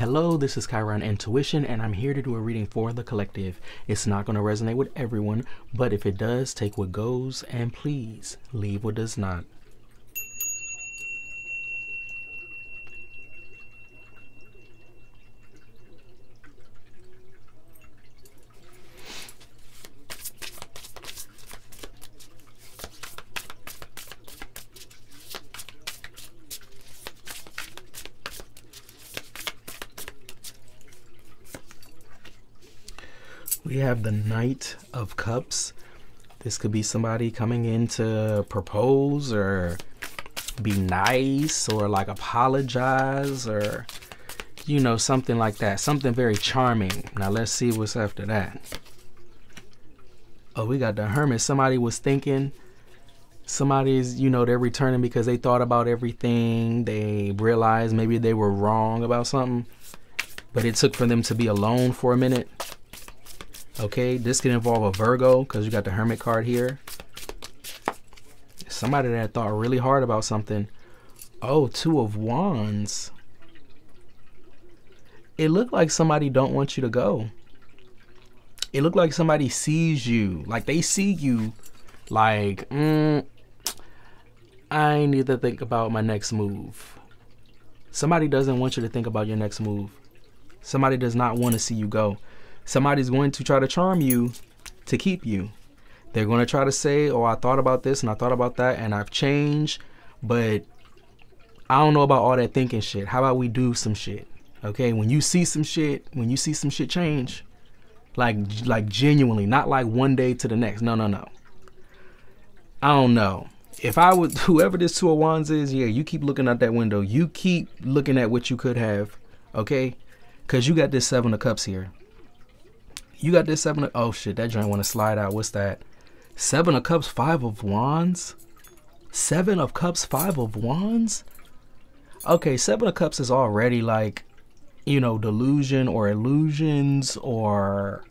Hello, this is Chiron Intuition, and I'm here to do a reading for the collective. It's not going to resonate with everyone, but if it does, take what goes and please leave what does not. We have the Knight of Cups. This could be somebody coming in to propose or be nice or like apologize or, you know, something like that. Something very charming. Now let's see what's after that. Oh, we got the Hermit. Somebody was thinking. Somebody's, you know, they're returning because they thought about everything. They realized maybe they were wrong about something. But it took for them to be alone for a minute Okay, this can involve a Virgo because you got the Hermit card here. Somebody that thought really hard about something. Oh, Two of Wands. It looked like somebody don't want you to go. It looked like somebody sees you. Like they see you like, mm, I need to think about my next move. Somebody doesn't want you to think about your next move. Somebody does not want to see you go somebody's going to try to charm you to keep you. They're going to try to say, oh, I thought about this and I thought about that and I've changed, but I don't know about all that thinking shit. How about we do some shit? Okay, when you see some shit, when you see some shit change, like like genuinely, not like one day to the next. No, no, no. I don't know. If I would, whoever this two of wands is, yeah, you keep looking out that window. You keep looking at what you could have, okay? Because you got this seven of cups here. You got this seven of, oh shit, that joint want to slide out. What's that? Seven of cups, five of wands? Seven of cups, five of wands? Okay, seven of cups is already like, you know, delusion or illusions or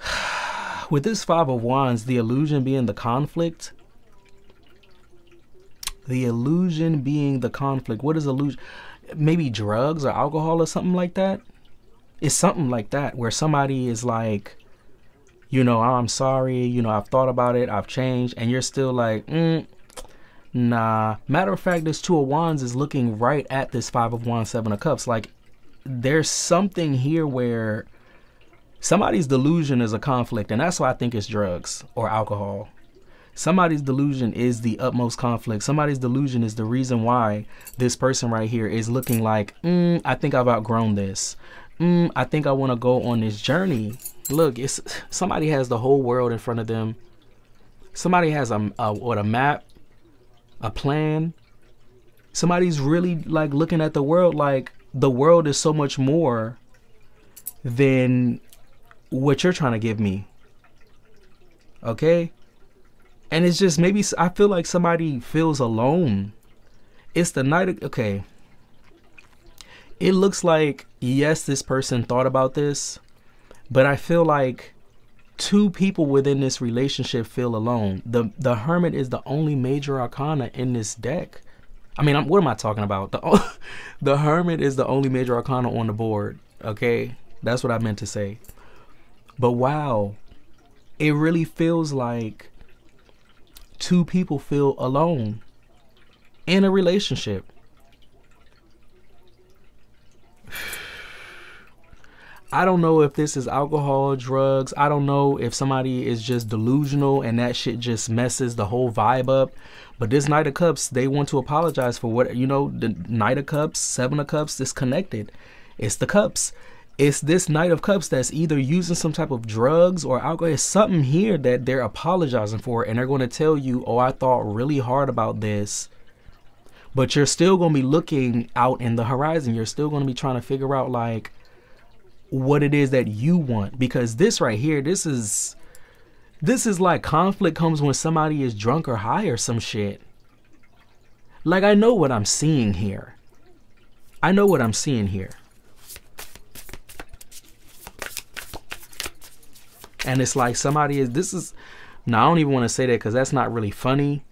with this five of wands, the illusion being the conflict. The illusion being the conflict. What is illusion? Maybe drugs or alcohol or something like that it's something like that where somebody is like you know i'm sorry you know i've thought about it i've changed and you're still like mm, nah. Matter of fact this two of wands is looking right at this five of wands seven of cups. Like there's something here where somebody's delusion is a conflict and that's why i think it's drugs or alcohol. Somebody's delusion is the utmost conflict. Somebody's delusion is the reason why this person right here is looking like mm, i think i've outgrown this mm, I think I want to go on this journey. Look, it's somebody has the whole world in front of them. Somebody has a, a what a map, a plan. Somebody's really like looking at the world like the world is so much more than what you're trying to give me. Okay? And it's just maybe I feel like somebody feels alone. It's the Knight of, okay it looks like yes, this person thought about this, but I feel like two people within this relationship feel alone. The the hermit is the only major arcana in this deck. I mean, I'm, what am I talking about? The the hermit is the only major arcana on the board. Okay, that's what I meant to say. But wow, it really feels like two people feel alone in a relationship. I don't know if this is alcohol, drugs. I don't know if somebody is just delusional and that shit just messes the whole vibe up. But this Knight of Cups, they want to apologize for what, you know, the Knight of Cups, Seven of Cups is connected. It's the cups. It's this Knight of Cups that's either using some type of drugs or alcohol. It's something here that they're apologizing for. And they're going to tell you, oh, I thought really hard about this. But you're still going to be looking out in the horizon. You're still going to be trying to figure out, like, what it is that you want. Because this right here this is this is like conflict comes when somebody is drunk or high or some shit. Like i know what i'm seeing here. I know what i'm seeing here. And it's like somebody is this is now i don't even want to say that because that's not really funny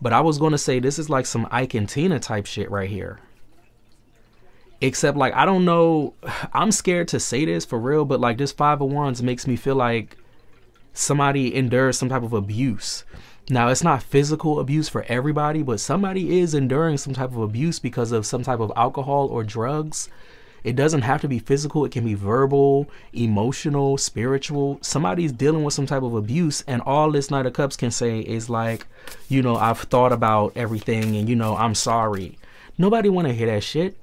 but i was going to say this is like some ike and tina type shit right here Except like I don't know, I'm scared to say this for real, but like this five of wands makes me feel like somebody endures some type of abuse. Now, it's not physical abuse for everybody, but somebody is enduring some type of abuse because of some type of alcohol or drugs. It doesn't have to be physical, it can be verbal, emotional, spiritual. Somebody's dealing with some type of abuse, and all this Knight of Cups can say is like, you know, I've thought about everything and, you know, I'm sorry. Nobody want to hear that shit.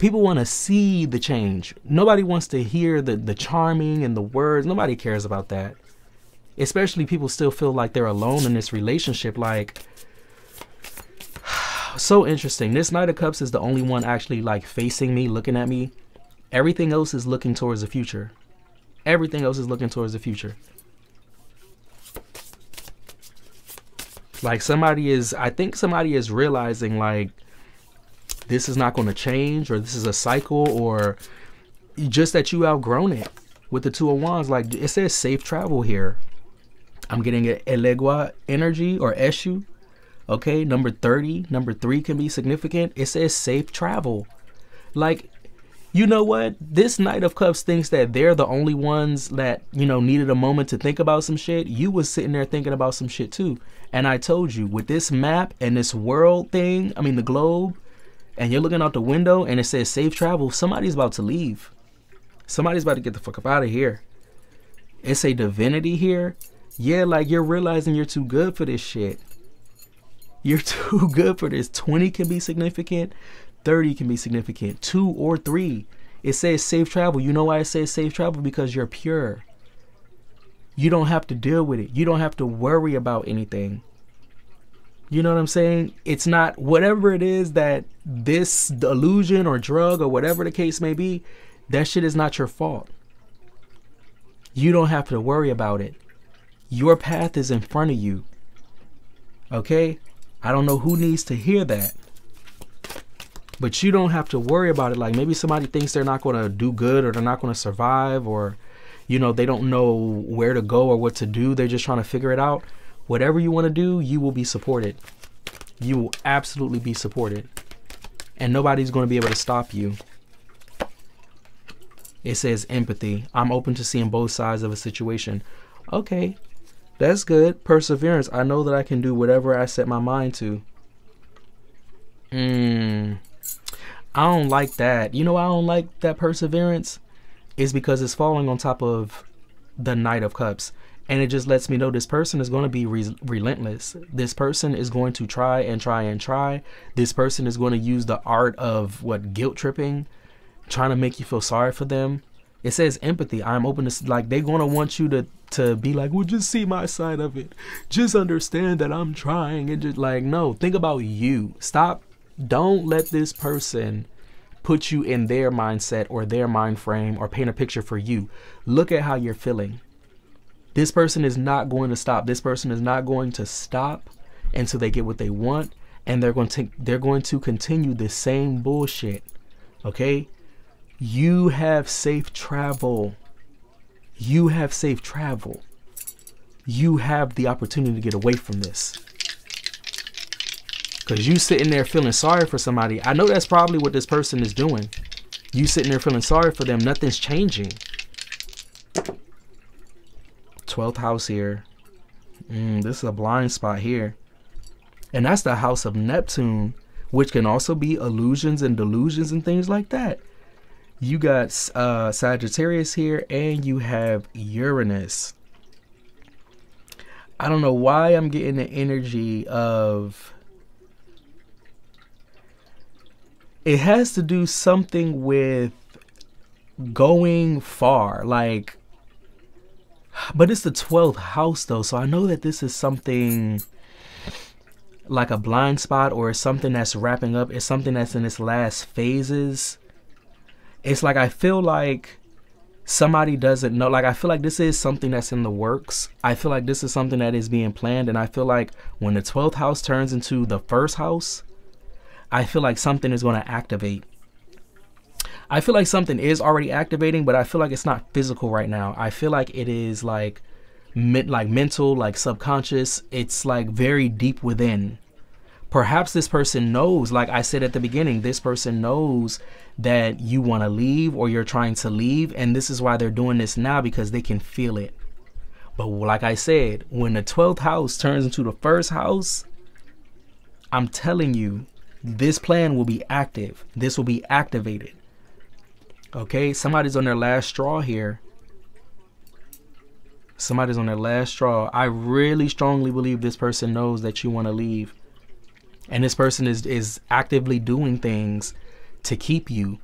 People want to see the change. Nobody wants to hear the, the charming and the words. Nobody cares about that. Especially people still feel like they're alone in this relationship. Like so interesting. This knight of cups is the only one actually like facing me looking at me. Everything else is looking towards the future. Everything else is looking towards the future. Like somebody is i think somebody is realizing like this is not going to change or this is a cycle or just that you outgrown it with the two of wands like it says safe travel here I'm getting an Elegua energy or Eshu. Okay, number 30, number three can be significant. It says safe travel. Like, you know what? This Knight of Cups thinks that they're the only ones that, you know, needed a moment to think about some shit. You was sitting there thinking about some shit too. And I told you, with this map and this world thing, I mean, the globe, and you're looking out the window and it says safe travel, somebody's about to leave. Somebody's about to get the fuck up out of here. It's a divinity here yeah, like you're realizing you're too good for this shit. You're too good for this. 20 can be significant, 30 can be significant, two or three. It says safe travel. You know why it says safe travel? Because you're pure. You don't have to deal with it. You don't have to worry about anything. You know what I'm saying? It's not whatever it is that this illusion or drug or whatever the case may be, that shit is not your fault. You don't have to worry about it. Your path is in front of you. Okay? I don't know who needs to hear that. But you don't have to worry about it. Like maybe somebody thinks they're not going to do good or they're not going to survive or, you know, they don't know where to go or what to do. They're just trying to figure it out. Whatever you want to do, you will be supported. You will absolutely be supported. And nobody's going to be able to stop you. It says empathy. I'm open to seeing both sides of a situation. Okay, that's good. Perseverance. I know that I can do whatever I set my mind to. Hmm. I don't like that. You know I don't like that perseverance? Is because it's falling on top of the Knight of Cups. And it just lets me know this person is going to be re relentless. This person is going to try and try and try. This person is going to use the art of what guilt tripping, trying to make you feel sorry for them. It says empathy. I'm open to like they're gonna want you to to be like, well, just see my side of it. Just understand that I'm trying and just like no. Think about you. Stop. Don't let this person put you in their mindset or their mind frame or paint a picture for you. Look at how you're feeling. This person is not going to stop. This person is not going to stop until they get what they want, and they're going to they're going to continue the same bullshit. Okay? You have safe travel. You have safe travel. You have the opportunity to get away from this. Because you sitting there feeling sorry for somebody. I know that's probably what this person is doing. You sitting there feeling sorry for them. Nothing's changing. 12th house here. Mm, this is a blind spot here. And that's the house of Neptune, which can also be illusions and delusions and things like that you got uh, Sagittarius here and you have Uranus. I don't know why I'm getting the energy of it has to do something with going far like but it's the 12th house though so I know that this is something like a blind spot or something that's wrapping up it's something that's in its last phases it's like I feel like somebody doesn't know like I feel like this is something that's in the works. I feel like this is something that is being planned and I feel like when the 12th house turns into the first house, I feel like something is going to activate. I feel like something is already activating, but I feel like it's not physical right now. I feel like it is like like mental, like subconscious. It's like very deep within. Perhaps this person knows, like I said at the beginning, this person knows that you want to leave or you're trying to leave. And this is why they're doing this now because they can feel it. But like I said, when the 12th house turns into the first house, I'm telling you, this plan will be active. This will be activated. Okay, somebody's on their last straw here. Somebody's on their last straw. I really strongly believe this person knows that you want to leave. And this person is is actively doing things to keep you.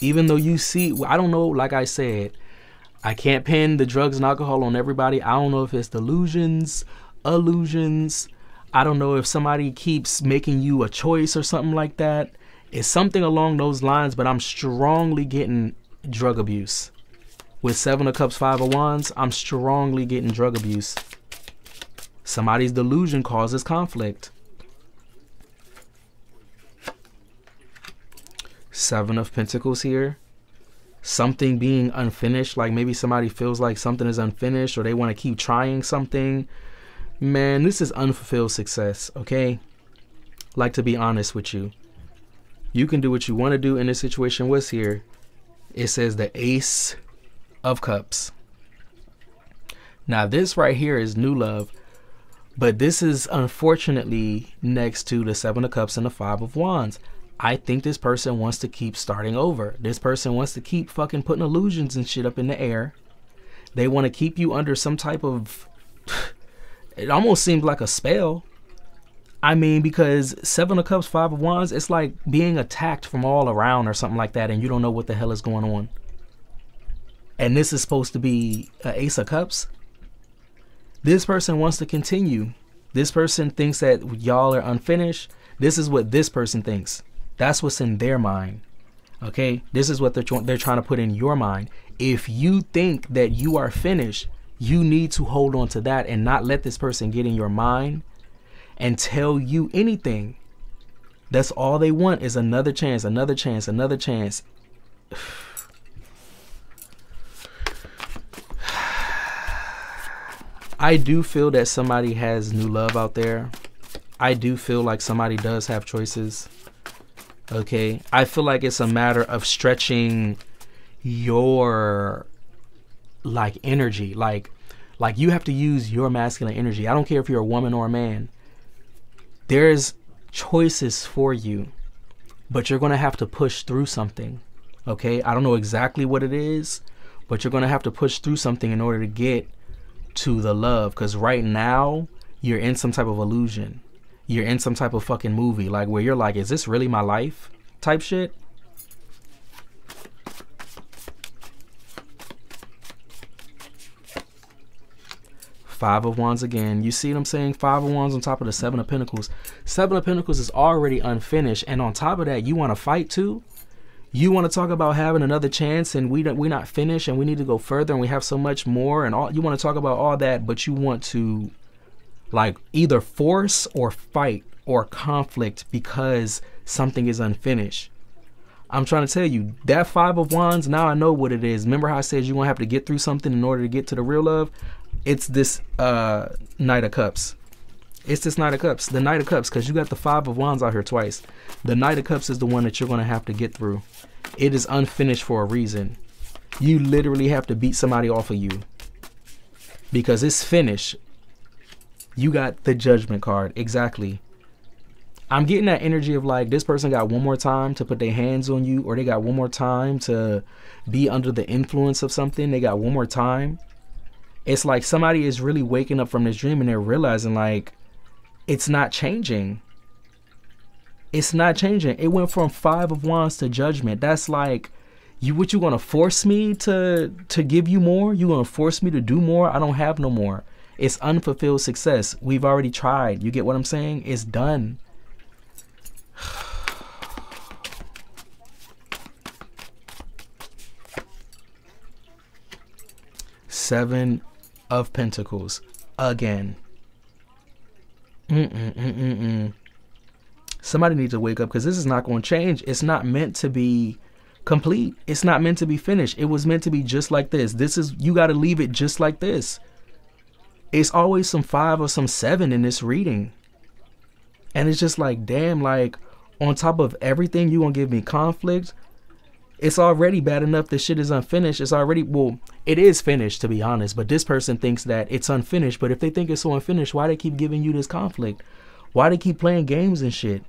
Even though you see I don't know, like I said, I can't pin the drugs and alcohol on everybody. I don't know if it's delusions, illusions. I don't know if somebody keeps making you a choice or something like that. It's something along those lines, but I'm strongly getting drug abuse. With Seven of Cups, Five of Wands, I'm strongly getting drug abuse. Somebody's delusion causes conflict. Seven of Pentacles here. Something being unfinished, like maybe somebody feels like something is unfinished or they want to keep trying something. Man, this is unfulfilled success, okay? Like to be honest with you. You can do what you want to do in this situation. What's here? It says the Ace of Cups. Now, this right here is new love, but this is unfortunately next to the Seven of Cups and the Five of Wands. I think this person wants to keep starting over. This person wants to keep fucking putting illusions and shit up in the air. They want to keep you under some type of. it almost seems like a spell. I mean, because Seven of Cups, Five of Wands, it's like being attacked from all around or something like that, and you don't know what the hell is going on. And this is supposed to be Ace of Cups. This person wants to continue. This person thinks that y'all are unfinished. This is what this person thinks. That's what's in their mind. Okay? This is what they're, they're trying to put in your mind. If you think that you are finished, you need to hold on to that and not let this person get in your mind and tell you anything. That's all they want is another chance, another chance, another chance. I do feel that somebody has new love out there. I do feel like somebody does have choices. Okay. I feel like it's a matter of stretching your like energy. Like like you have to use your masculine energy. I don't care if you're a woman or a man there's choices for you, but you're going to have to push through something. Okay? I don't know exactly what it is, but you're going to have to push through something in order to get to the love cuz right now you're in some type of illusion. You're in some type of fucking movie like where you're like is this really my life type shit. Five of Wands again. You see what I'm saying? Five of Wands on top of the Seven of Pentacles. Seven of Pentacles is already unfinished. And on top of that, you want to fight too? You want to talk about having another chance and we don't, we're not finished and we need to go further and we have so much more and all you want to talk about all that, but you want to like either force or fight or conflict because something is unfinished. I'm trying to tell you that five of wands. Now I know what it is. Remember how I said you're gonna have to get through something in order to get to the real love it's this uh, Knight of Cups. It's this Knight of Cups. The Knight of Cups, because you got the Five of Wands out here twice. The Knight of Cups is the one that you're going to have to get through. It is unfinished for a reason. You literally have to beat somebody off of you. Because it's finished. You got the Judgment card. Exactly. I'm getting that energy of like this person got one more time to put their hands on you, or they got one more time to be under the influence of something. They got one more time it's like somebody is really waking up from this dream and they're realizing like it's not changing. It's not changing. It went from five of wands to judgment. That's like you what you gonna force me to to give you more? You gonna force me to do more? I don't have no more. It's unfulfilled success. We've already tried. You get what I'm saying? It's done. Seven of Pentacles again. Mm-mm-mm-mm-mm. Somebody needs to wake up because this is not going to change. It's not meant to be complete. It's not meant to be finished. It was meant to be just like this. This is, you got to leave it just like this. it's always some five or some seven in this reading. And it's just like, damn, like on top of everything, you gonna give me conflict. It's already bad enough the shit is unfinished. It's already well, it is finished to be honest, but this person thinks that it's unfinished. But if they think it's so unfinished, why they keep giving you this conflict? Why they keep playing games and shit?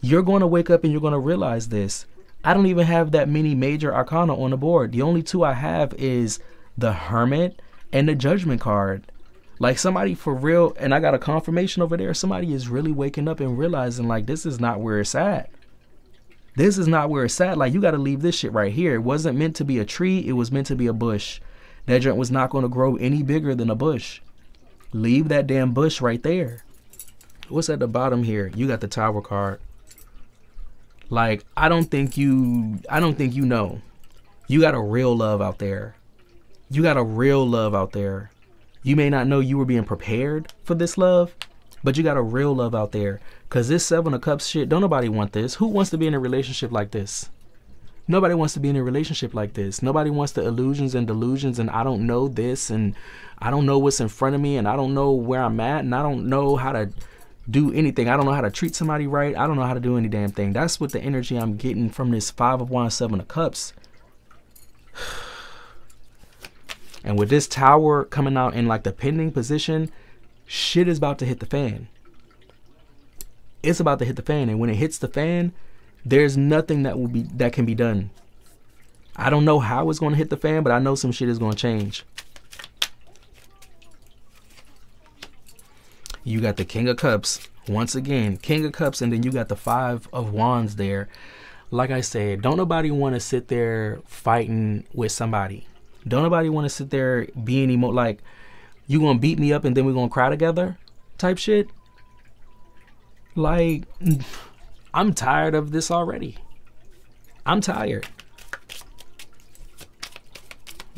You're gonna wake up and you're gonna realize this. I don't even have that many major arcana on the board. The only two I have is the Hermit and the Judgment card. Like somebody for real, and I got a confirmation over there. Somebody is really waking up and realizing like this is not where it's at. This is not where it's at. Like you got to leave this shit right here. It wasn't meant to be a tree. It was meant to be a bush. That joint was not going to grow any bigger than a bush. Leave that damn bush right there. What's at the bottom here? You got the tower card. Like I don't think you. I don't think you know. You got a real love out there. You got a real love out there. You may not know you were being prepared for this love, but you got a real love out there. Cause this seven of cups shit, don't nobody want this. Who wants to be in a relationship like this? Nobody wants to be in a relationship like this. Nobody wants the illusions and delusions and I don't know this and I don't know what's in front of me and I don't know where I'm at and I don't know how to do anything. I don't know how to treat somebody right. I don't know how to do any damn thing. That's what the energy I'm getting from this five of wands, seven of cups. And with this tower coming out in like the pending position, shit is about to hit the fan. It's about to hit the fan. And when it hits the fan, there's nothing that will be that can be done. I don't know how it's going to hit the fan, but I know some shit is going to change. You got the King of Cups once again, King of Cups, and then you got the Five of Wands there. Like I said, don't nobody want to sit there fighting with somebody. Don't nobody want to sit there being emo like you gonna beat me up and then we're gonna cry together type shit. Like I'm tired of this already. I'm tired.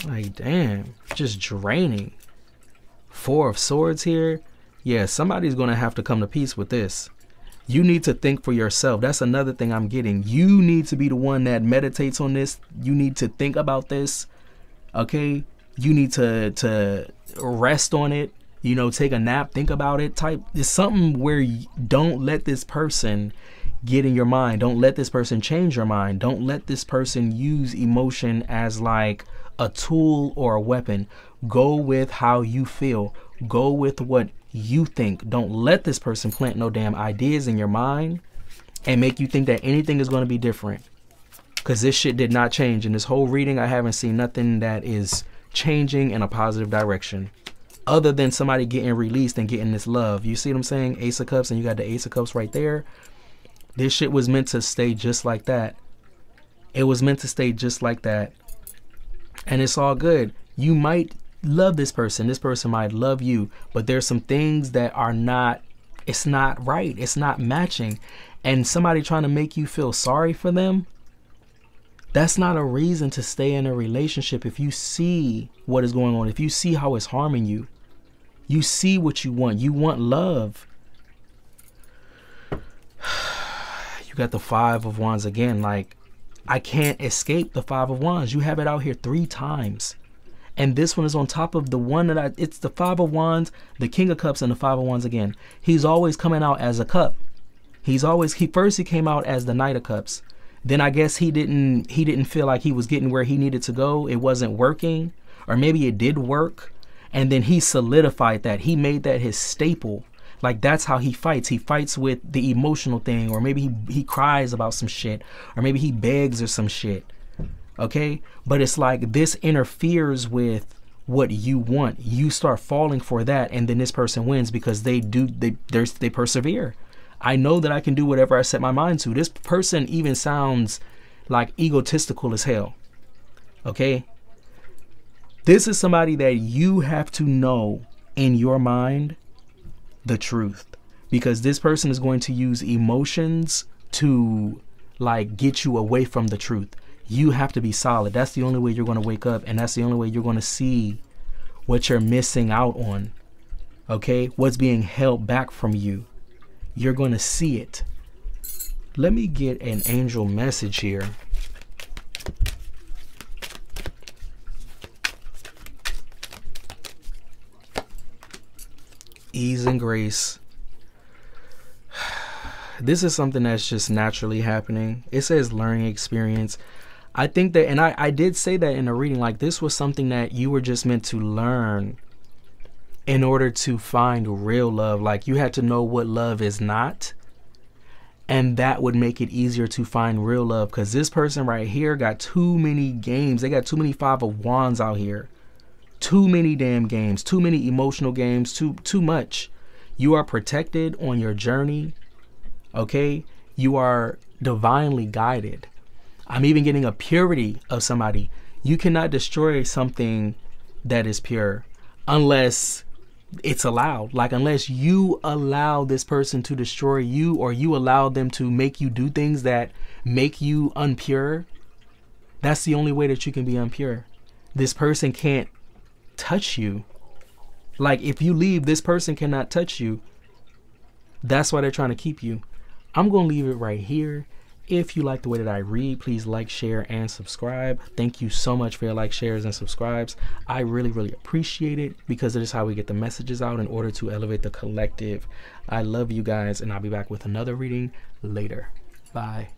Like damn, just draining. Four of swords here. Yeah, somebody's gonna have to come to peace with this. You need to think for yourself. That's another thing I'm getting. You need to be the one that meditates on this. You need to think about this okay you need to to rest on it you know take a nap think about it type. It's something where you don't let this person get in your mind. Don't let this person change your mind. Don't let this person use emotion as like a tool or a weapon. Go with how you feel. Go with what you think. Don't let this person plant no damn ideas in your mind and make you think that anything is going to be different. Because this shit did not change. In this whole reading, I haven't seen nothing that is changing in a positive direction. Other than somebody getting released and getting this love. You see what I'm saying? Ace of Cups, and you got the Ace of Cups right there. This shit was meant to stay just like that. It was meant to stay just like that. And it's all good. You might love this person. This person might love you. But there's some things that are not, it's not right. It's not matching. And somebody trying to make you feel sorry for them that's not a reason to stay in a relationship if you see what is going on, if you see how it's harming you. You see what you want. You want love. You got the Five of Wands again. Like, I can't escape the Five of Wands. You have it out here three times. And this one is on top of the one that I, it's the Five of Wands, the King of Cups, and the Five of Wands again. He's always coming out as a cup. He's always, he first he came out as the Knight of Cups then I guess he didn't he didn't feel like he was getting where he needed to go. It wasn't working, or maybe it did work, and then he solidified that. He made that his staple. Like that's how he fights. He fights with the emotional thing, or maybe he he cries about some shit, or maybe he begs or some shit. Okay, but it's like this interferes with what you want. You start falling for that, and then this person wins because they do they they persevere. I know that I can do whatever I set my mind to. This person even sounds like egotistical as hell. Okay? This is somebody that you have to know in your mind the truth because this person is going to use emotions to like get you away from the truth. You have to be solid. That's the only way you're going to wake up and that's the only way you're going to see what you're missing out on. Okay? What's being held back from you you're going to see it. Let me get an angel message here. ease and grace. This is something that's just naturally happening. It says learning experience. I think that, and I, I did say that in a reading, like this was something that you were just meant to learn in order to find real love. Like you had to know what love is not. And that would make it easier to find real love because this person right here got too many games. They got too many five of wands out here. Too many damn games, too many emotional games, too too much. You are protected on your journey. Okay? You are divinely guided. I'm even getting a purity of somebody. You cannot destroy something that is pure unless it's allowed. Like, unless you allow this person to destroy you or you allow them to make you do things that make you unpure, that's the only way that you can be unpure. This person can't touch you. Like, if you leave, this person cannot touch you. That's why they're trying to keep you. I'm going to leave it right here. If you like the way that I read, please like, share, and subscribe. Thank you so much for your like, shares, and subscribes. I really, really appreciate it because it is how we get the messages out in order to elevate the collective. I love you guys, and I'll be back with another reading later. Bye.